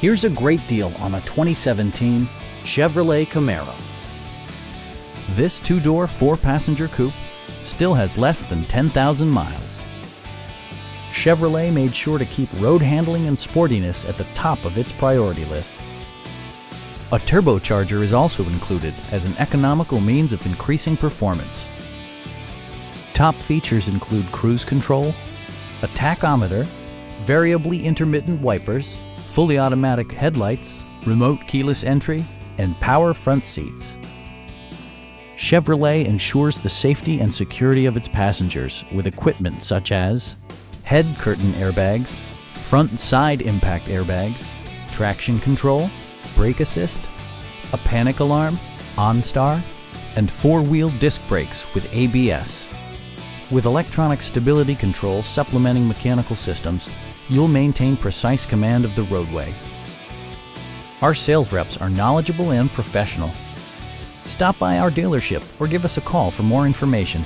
Here's a great deal on a 2017 Chevrolet Camaro. This two-door, four-passenger coupe still has less than 10,000 miles. Chevrolet made sure to keep road handling and sportiness at the top of its priority list. A turbocharger is also included as an economical means of increasing performance. Top features include cruise control, a tachometer, variably intermittent wipers, fully automatic headlights, remote keyless entry, and power front seats. Chevrolet ensures the safety and security of its passengers with equipment such as head curtain airbags, front and side impact airbags, traction control, brake assist, a panic alarm, OnStar, and four-wheel disc brakes with ABS. With electronic stability control supplementing mechanical systems, you'll maintain precise command of the roadway. Our sales reps are knowledgeable and professional. Stop by our dealership or give us a call for more information.